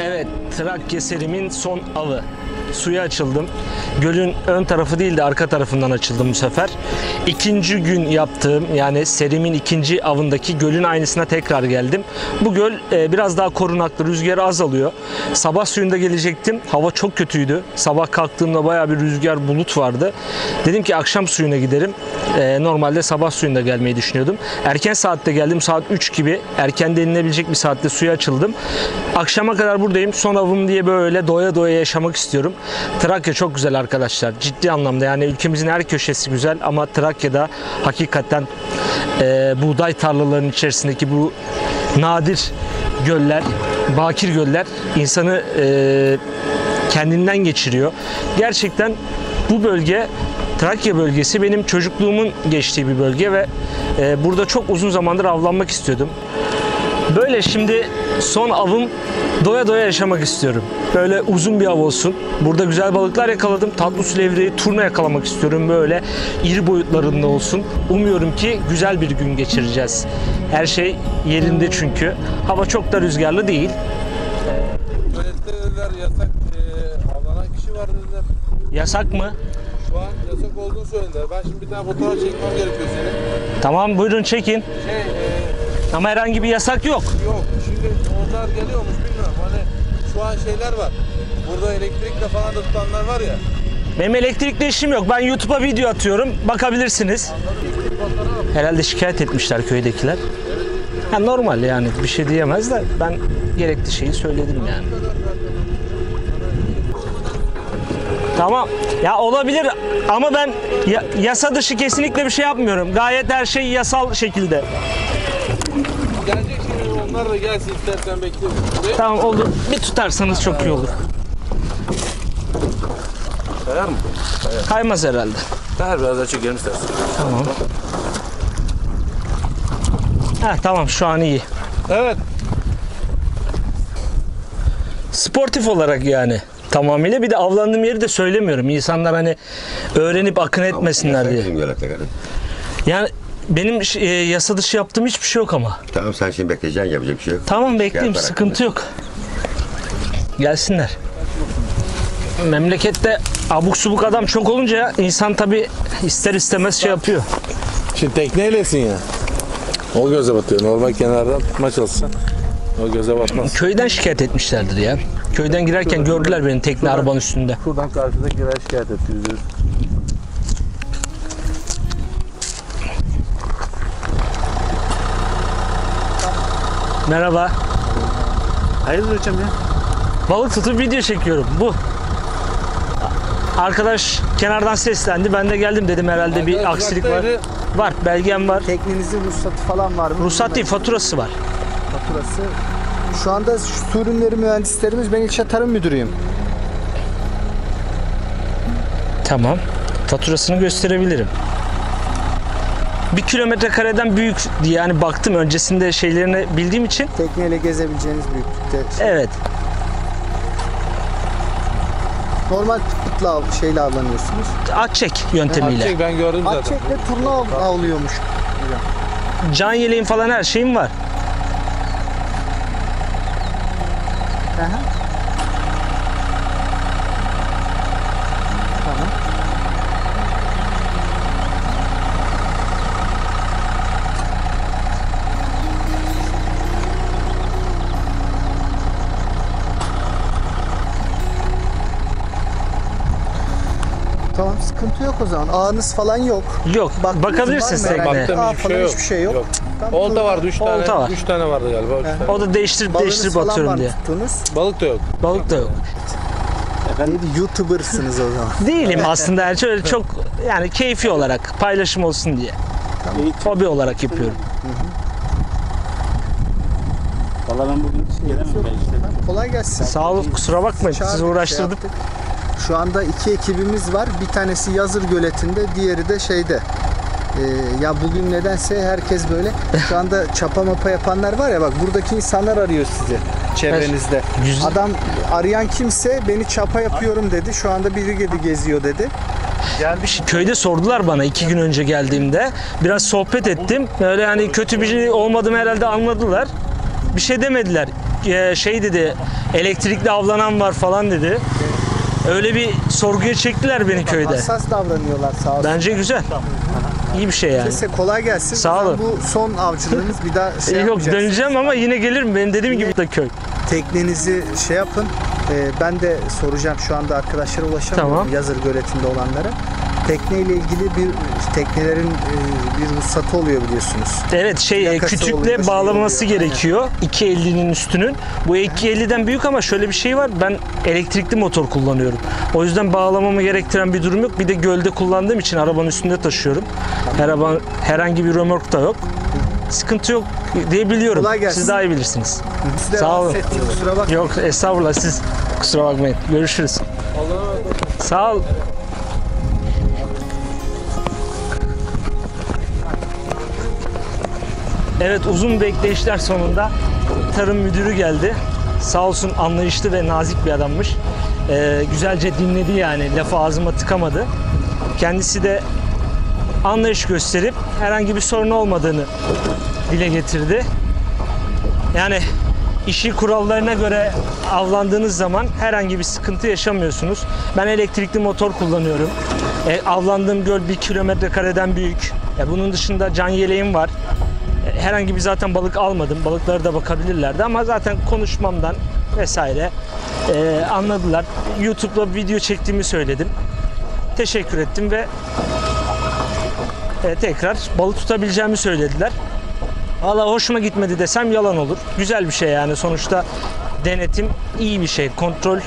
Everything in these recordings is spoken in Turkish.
Evet, Trakya serimin son avı. Suya açıldım. Gölün ön tarafı değil de arka tarafından açıldım bu sefer. İkinci gün yaptığım yani serimin ikinci avındaki gölün aynısına tekrar geldim. Bu göl e, biraz daha korunaklı, rüzgar azalıyor. Sabah suyunda gelecektim. Hava çok kötüydü. Sabah kalktığımda bayağı bir rüzgar bulut vardı. Dedim ki akşam suyuna giderim. E, normalde sabah suyunda gelmeyi düşünüyordum. Erken saatte geldim. Saat 3 gibi. Erken denilebilecek bir saatte suya açıldım. Akşama kadar buradayım. Son avım diye böyle doya doya yaşamak istiyorum. Trakya çok güzel arkadaşlar. Ciddi anlamda yani ülkemizin her köşesi güzel ama Trakya'da hakikaten e, buğday tarlalarının içerisindeki bu nadir göller, bakir göller insanı e, kendinden geçiriyor. Gerçekten bu bölge Trakya bölgesi benim çocukluğumun geçtiği bir bölge ve e, burada çok uzun zamandır avlanmak istiyordum. Böyle şimdi son avım doya doya yaşamak istiyorum. Böyle uzun bir av olsun. Burada güzel balıklar yakaladım. Tatlı su levreği, turna yakalamak istiyorum. Böyle iri boyutlarında olsun. Umuyorum ki güzel bir gün geçireceğiz. Her şey yerinde çünkü. Hava çok da rüzgarlı değil. Tuvalette dediler yasak e, avlanan kişi var dediler. Yasak mı? Şu an yasak olduğunu söylediler. Ben şimdi bir tane fotoğraf çekmem gerekiyor senin. Tamam buyurun çekin. Şey e, Ama herhangi bir yasak yok. yok şimdi onlar geliyormuş bilmiyorum. Hani şu an şeyler var. Burada elektrikle falan da tutanlar var ya. Benim elektrikle işim yok. Ben YouTube'a video atıyorum. Bakabilirsiniz. Herhalde şikayet etmişler köydekiler. Ha, normal yani bir şey diyemez de ben gerekli şeyi söyledim yani. Tamam. Ya olabilir ama ben ya- yasa dışı kesinlikle bir şey yapmıyorum. Gayet her şey yasal şekilde. Onlar da gelsin istersen bekliyorum. Tamam oldu. Bir tutarsanız çok iyi olur. Kayar mı? Kaymaz herhalde. Kayar biraz daha çekelim istersen. Tamam. Ha tamam şu an iyi. Evet. Sportif olarak yani tamamıyla bir de avlandığım yeri de söylemiyorum. İnsanlar hani öğrenip akın etmesinler diye. Yani benim e, yasa dışı yaptığım hiçbir şey yok ama. Tamam sen şimdi bekleyeceksin yapacak bir şey yok. Tamam bekleyeyim Gel sıkıntı yok. Gelsinler. Memlekette abuk subuk adam çok olunca insan tabi ister istemez şey yapıyor. Şimdi tekneylesin ya. O göze batıyor. Normal kenardan tutma çalışsan o göze batmaz. Köyden şikayet etmişlerdir ya. Köyden girerken gördüler beni tekne arabanın üstünde. Şuradan karşıdakiler şikayet etti Merhaba. Hayırdır hocam ya? Balık tutup video çekiyorum. Bu. Arkadaş kenardan seslendi. Ben de geldim dedim herhalde bir Arkadaş aksilik var. uzaktaydı. Var, belgem var. Teknenizin ruhsatı falan var mı? Ruhsat değil, faturası var. Faturası. Şu anda su ürünleri mühendislerimiz ben ilçe tarım müdürüyüm. Tamam. Faturasını gösterebilirim. Bir kilometre kareden büyük diye yani baktım öncesinde şeylerini bildiğim için. Tekneyle gezebileceğiniz büyüklükte. şey. Evet. Normal pıtla av, şeyle avlanıyorsunuz. At çek yöntemiyle. Çek ben gördüm zaten. Atçekle turna av, avlıyormuş. Can yeleğim falan her şeyim var. Aha. Tamam. Tamam sıkıntı yok o zaman. Ağınız falan yok. Yok. Baktınız bakabilirsiniz var mı herhangi? tekneye. Baktım hiçbir falan şey yok. hiçbir şey yok. Yok. Tamam, Olta vardı 3 tane. Olta var. 3 tane vardı galiba. Üç tane. O da değiştirip Balığınız değiştirip falan var atıyorum mı diye. tuttuğunuz? Balık da yok. Balık da yok. Neydi? YouTuber'sınız o zaman. Değilim aslında. Yani şöyle çok yani keyfi olarak paylaşım olsun diye. Hobi olarak yapıyorum. Valla ben bugün gelemem ben işte. Kolay gelsin. Sağ olun kusura bakmayın Çağırdık, sizi şey uğraştırdık. yaptık. Şu anda iki ekibimiz var. Bir tanesi Yazır Göleti'nde, diğeri de şeyde. Ee, ya bugün nedense herkes böyle şu anda çapa mapa yapanlar var ya bak buradaki insanlar arıyor sizi çevrenizde. Güzel. Adam arayan kimse beni çapa yapıyorum dedi. Şu anda biri gedi geziyor dedi. Gelmiş köyde sordular bana iki gün önce geldiğimde. Biraz sohbet ettim. Öyle yani kötü bir şey olmadığımı herhalde anladılar. Bir şey demediler. e, şey dedi elektrikli avlanan var falan dedi. Öyle bir sorguya çektiler beni köyde. Hassas davranıyorlar sağ olsun. Bence güzel. İyi bir şey yani. Size kolay gelsin. Sağ olun. Bu son avcılığınız bir daha şey Yok döneceğim ama yine gelirim. Benim dediğim gibi de köy. Teknenizi şey yapın. Ee, ben de soracağım şu anda arkadaşlara ulaşamıyorum. Tamam. Yazır göletinde olanlara. Tekneyle ilgili bir teknelerin e, bir ruhsatı oluyor biliyorsunuz. Evet şey e, oluyor, kütükle şey bağlaması oluyor. gerekiyor. 250'nin üstünün. Bu 250'den büyük ama şöyle bir şey var. Ben elektrikli motor kullanıyorum. O yüzden bağlamamı gerektiren bir durum yok. Bir de gölde kullandığım için arabanın üstünde taşıyorum. Araba herhangi bir römork da yok. Sıkıntı yok diye biliyorum. Siz daha iyi bilirsiniz. Siz de Sağ olun. kusura bakmayın. Yok estağfurullah siz kusura bakmayın. Görüşürüz. Sağ ol. Evet uzun bekleyişler sonunda tarım müdürü geldi. Sağ olsun anlayışlı ve nazik bir adammış. Ee, güzelce dinledi yani lafı ağzıma tıkamadı. Kendisi de anlayış gösterip herhangi bir sorun olmadığını dile getirdi. Yani işi kurallarına göre avlandığınız zaman herhangi bir sıkıntı yaşamıyorsunuz. Ben elektrikli motor kullanıyorum. E, avlandığım göl bir kilometre kareden büyük. E, bunun dışında can yeleğim var. Herhangi bir zaten balık almadım. Balıklara da bakabilirlerdi ama zaten konuşmamdan vesaire e, anladılar. YouTube'da video çektiğimi söyledim. Teşekkür ettim ve e, tekrar balık tutabileceğimi söylediler. Valla hoşuma gitmedi desem yalan olur. Güzel bir şey yani sonuçta denetim iyi bir şey. Kontrol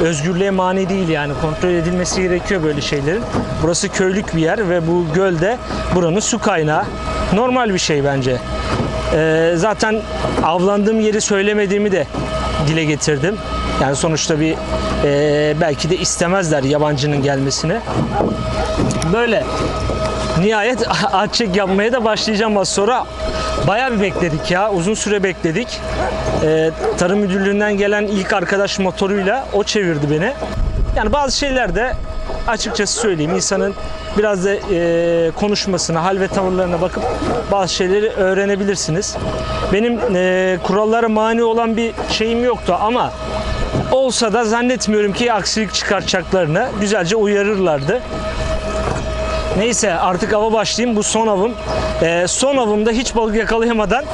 özgürlüğe mani değil yani. Kontrol edilmesi gerekiyor böyle şeylerin. Burası köylük bir yer ve bu gölde buranın su kaynağı. Normal bir şey bence. Ee, zaten avlandığım yeri söylemediğimi de dile getirdim. Yani sonuçta bir e, belki de istemezler yabancının gelmesini. Böyle. Nihayet at çek yapmaya da başlayacağım az sonra. Bayağı bir bekledik ya. Uzun süre bekledik. Ee, Tarım Müdürlüğü'nden gelen ilk arkadaş motoruyla o çevirdi beni. Yani bazı şeyler de açıkçası söyleyeyim insanın biraz da e, konuşmasına, hal ve tavırlarına bakıp bazı şeyleri öğrenebilirsiniz. Benim e, kurallara mani olan bir şeyim yoktu ama olsa da zannetmiyorum ki aksilik çıkartacaklarını güzelce uyarırlardı. Neyse artık ava başlayayım. Bu son avım. Ee, son avımda hiç balık yakalayamadan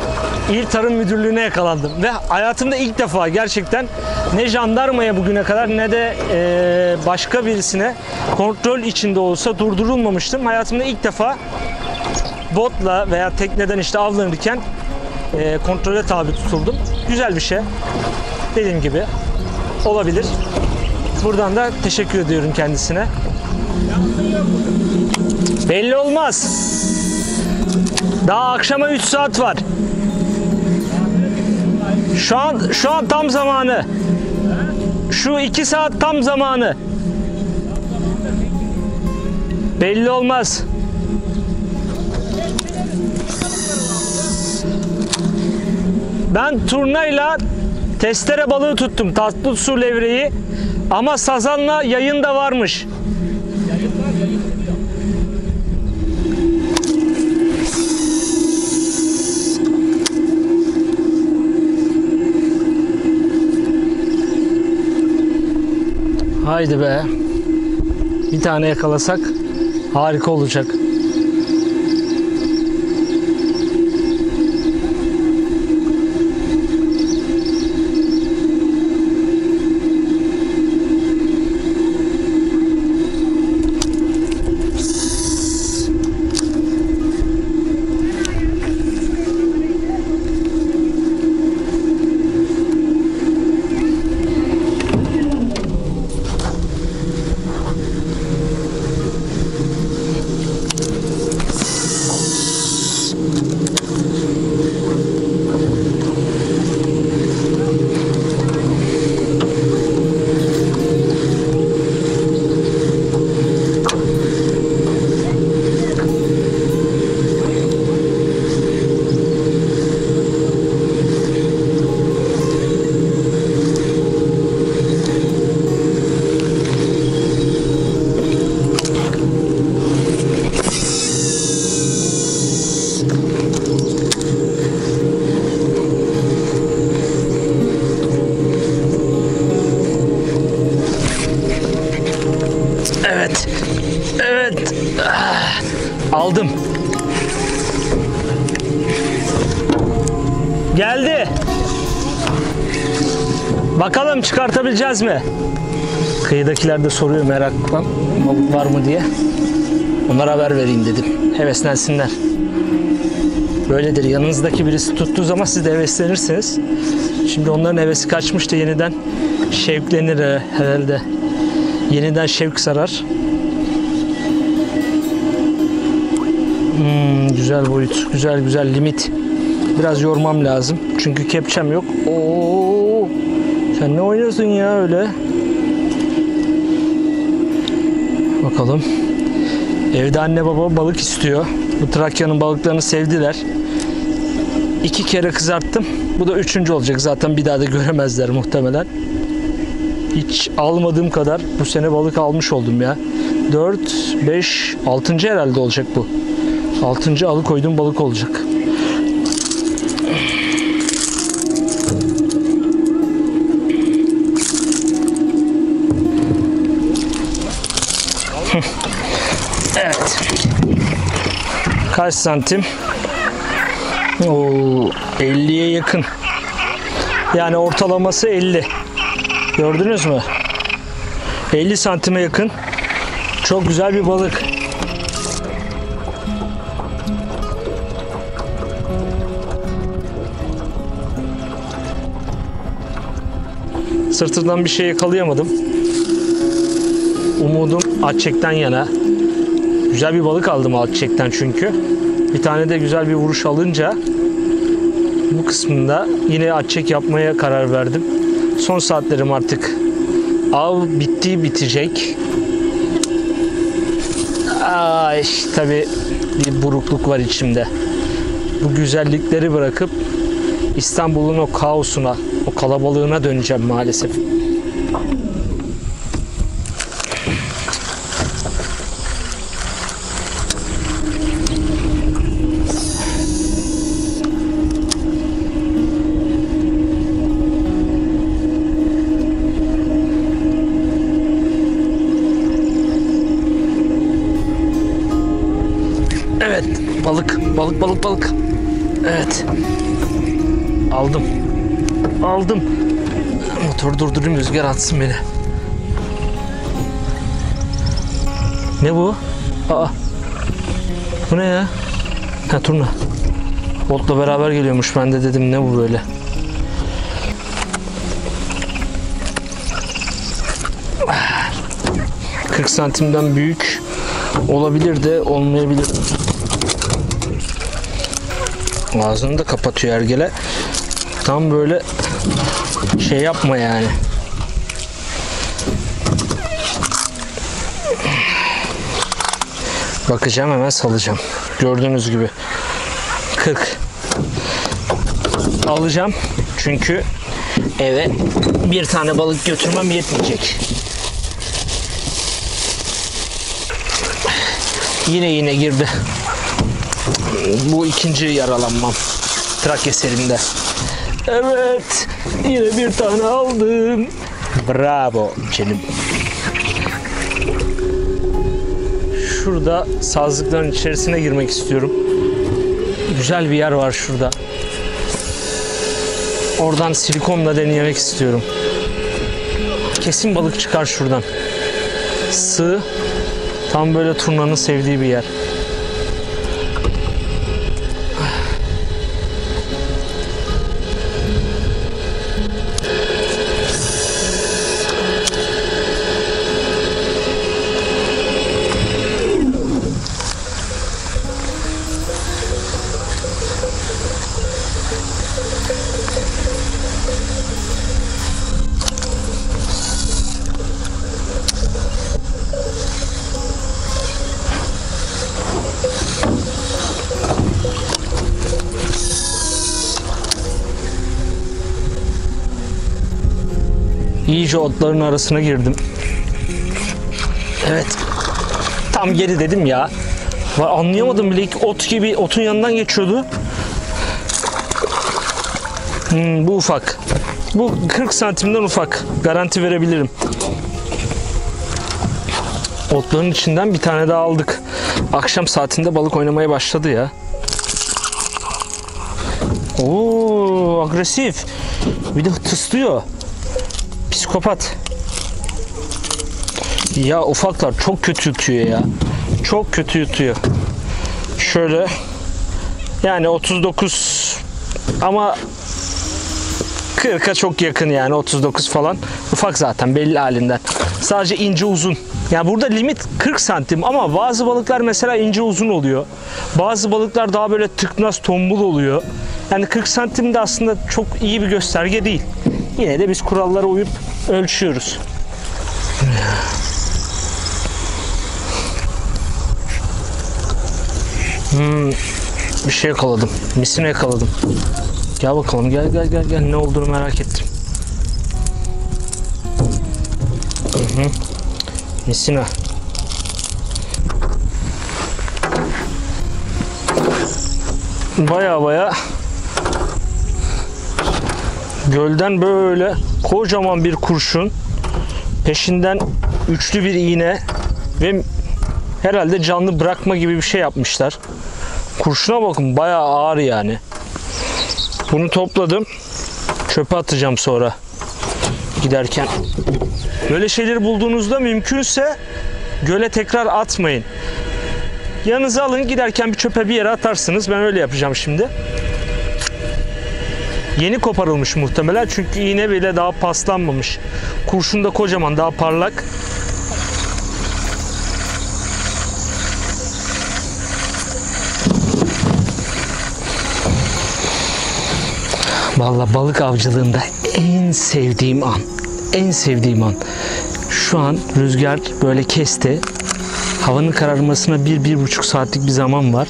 İl Tarım Müdürlüğü'ne yakalandım. Ve hayatımda ilk defa gerçekten ne jandarmaya bugüne kadar ne de e, başka birisine kontrol içinde olsa durdurulmamıştım. Hayatımda ilk defa botla veya tekneden işte avlanırken e, kontrole tabi tutuldum. Güzel bir şey. Dediğim gibi olabilir. Buradan da teşekkür ediyorum kendisine. Belli olmaz. Daha akşama 3 saat var. Şu an şu an tam zamanı. Şu 2 saat tam zamanı. Belli olmaz. Ben turnayla testere balığı tuttum. Tatlı su levreği. Ama sazanla yayın da varmış. Haydi be. Bir tane yakalasak harika olacak. Aldım. Geldi. Bakalım çıkartabileceğiz mi? Kıyıdakiler de soruyor merak var mı diye. Onlara haber vereyim dedim. Heveslensinler. Böyledir. Yanınızdaki birisi tuttuğu zaman siz de heveslenirsiniz. Şimdi onların hevesi kaçmıştı yeniden şevklenir herhalde. Yeniden şevk sarar. Güzel boyut. Güzel güzel limit. Biraz yormam lazım. Çünkü kepçem yok. Oo, sen ne oynuyorsun ya öyle? Bakalım. Evde anne baba balık istiyor. Bu Trakya'nın balıklarını sevdiler. İki kere kızarttım. Bu da üçüncü olacak. Zaten bir daha da göremezler muhtemelen. Hiç almadığım kadar bu sene balık almış oldum ya. 4, 5, 6. herhalde olacak bu. 6. alıkoyduğum balık olacak. Evet. Kaç santim? Oo, 50'ye yakın. Yani ortalaması 50. Gördünüz mü? 50 santime yakın. Çok güzel bir balık. Sırtından bir şey yakalayamadım. Umudum Atçek'ten yana. Güzel bir balık aldım Atçek'ten çünkü. Bir tane de güzel bir vuruş alınca bu kısmında yine Atçek yapmaya karar verdim. Son saatlerim artık. Av bitti bitecek. Ay tabi bir burukluk var içimde. Bu güzellikleri bırakıp İstanbul'un o kaosuna, o kalabalığına döneceğim maalesef. Evet, balık, balık, balık, balık. Evet. Aldım. Aldım. Motor durdurayım rüzgar atsın beni. Ne bu? Aa. Bu ne ya? Ha turna. Botla beraber geliyormuş. Ben de dedim ne bu böyle? Ah. 40 santimden büyük olabilir de olmayabilir. Ağzını da kapatıyor ergele. Tam böyle şey yapma yani. Bakacağım hemen salacağım. Gördüğünüz gibi 40 alacağım. Çünkü eve bir tane balık götürmem yetmeyecek. Yine yine girdi. Bu ikinci yaralanmam. Trakya serimde. Evet. Yine bir tane aldım. Bravo canım. Şurada sazlıkların içerisine girmek istiyorum. Güzel bir yer var şurada. Oradan silikonla deneyemek istiyorum. Kesin balık çıkar şuradan. Sığ. Tam böyle turnanın sevdiği bir yer. İyice otların arasına girdim. Evet. Tam geri dedim ya. Anlayamadım bile ilk ot gibi otun yanından geçiyordu. Hmm, bu ufak. Bu 40 santimden ufak. Garanti verebilirim. Otların içinden bir tane daha aldık. Akşam saatinde balık oynamaya başladı ya. Oo agresif. Bir de tıslıyor. Psikopat. Ya ufaklar çok kötü yutuyor ya. Çok kötü yutuyor. Şöyle yani 39 ama 40'a çok yakın yani 39 falan. Ufak zaten belli halinden. Sadece ince uzun. Yani burada limit 40 santim ama bazı balıklar mesela ince uzun oluyor. Bazı balıklar daha böyle tıknaz tombul oluyor. Yani 40 santim de aslında çok iyi bir gösterge değil. Yine de biz kurallara uyup ölçüyoruz. Hmm, bir şey yakaladım. Misini yakaladım. Gel bakalım gel gel gel gel ne olduğunu merak ettim. Hı hı. Misina. Baya baya gölden böyle kocaman bir kurşun peşinden üçlü bir iğne ve herhalde canlı bırakma gibi bir şey yapmışlar. Kurşuna bakın bayağı ağır yani. Bunu topladım. Çöpe atacağım sonra giderken. Böyle şeyleri bulduğunuzda mümkünse göle tekrar atmayın. Yanınıza alın giderken bir çöpe bir yere atarsınız. Ben öyle yapacağım şimdi. Yeni koparılmış muhtemelen çünkü iğne bile daha paslanmamış. Kurşun da kocaman daha parlak. Vallahi balık avcılığında en sevdiğim an. En sevdiğim an. Şu an rüzgar böyle kesti. Havanın kararmasına bir, bir buçuk saatlik bir zaman var.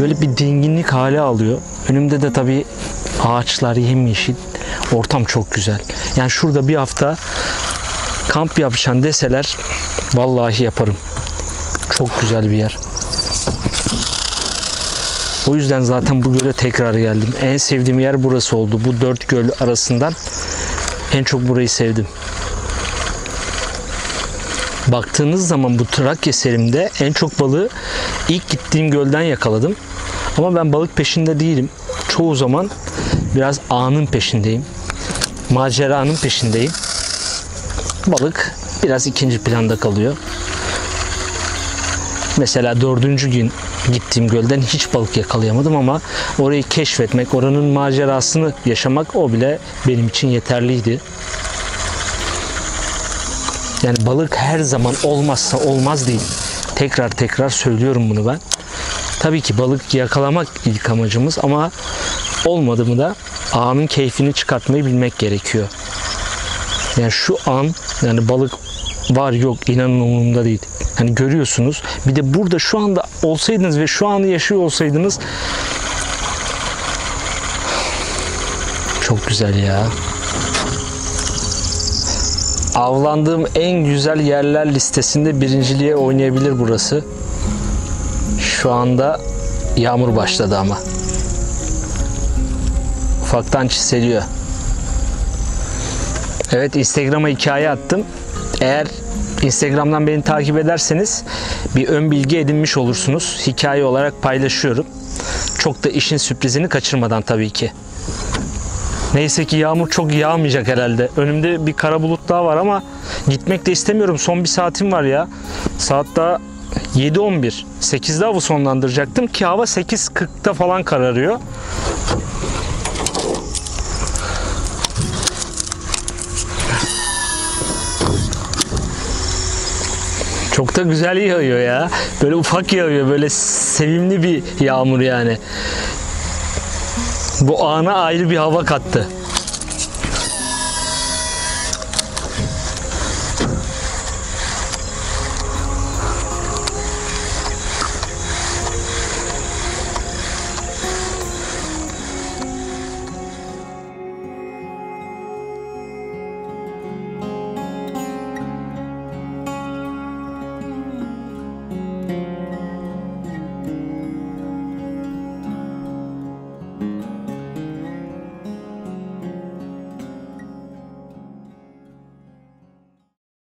Böyle bir dinginlik hali alıyor. Önümde de tabii ağaçlar yemyeşil. Ortam çok güzel. Yani şurada bir hafta kamp yapışan deseler vallahi yaparım. Çok güzel bir yer. O yüzden zaten bu göle tekrar geldim. En sevdiğim yer burası oldu. Bu dört göl arasından en çok burayı sevdim. Baktığınız zaman bu Trakya serimde en çok balığı ilk gittiğim gölden yakaladım. Ama ben balık peşinde değilim. Çoğu zaman biraz anın peşindeyim. Maceranın peşindeyim. Balık biraz ikinci planda kalıyor. Mesela dördüncü gün gittiğim gölden hiç balık yakalayamadım ama orayı keşfetmek, oranın macerasını yaşamak o bile benim için yeterliydi. Yani balık her zaman olmazsa olmaz değil. Tekrar tekrar söylüyorum bunu ben. Tabii ki balık yakalamak ilk amacımız ama olmadı mı da anın keyfini çıkartmayı bilmek gerekiyor. Yani şu an yani balık var yok inanın umurumda değil. Hani görüyorsunuz. Bir de burada şu anda olsaydınız ve şu anı yaşıyor olsaydınız çok güzel ya. Avlandığım en güzel yerler listesinde birinciliğe oynayabilir burası. Şu anda yağmur başladı ama. Ufaktan çiseliyor. Evet Instagram'a hikaye attım. Eğer Instagram'dan beni takip ederseniz bir ön bilgi edinmiş olursunuz. Hikaye olarak paylaşıyorum. Çok da işin sürprizini kaçırmadan tabii ki. Neyse ki yağmur çok yağmayacak herhalde. Önümde bir kara bulut daha var ama gitmek de istemiyorum. Son bir saatim var ya. Saat daha 7.11. 8'de avı sonlandıracaktım ki hava 8.40'da falan kararıyor. Çok da güzel yağıyor ya. Böyle ufak yağıyor. Böyle sevimli bir yağmur yani. Bu ana ayrı bir hava kattı.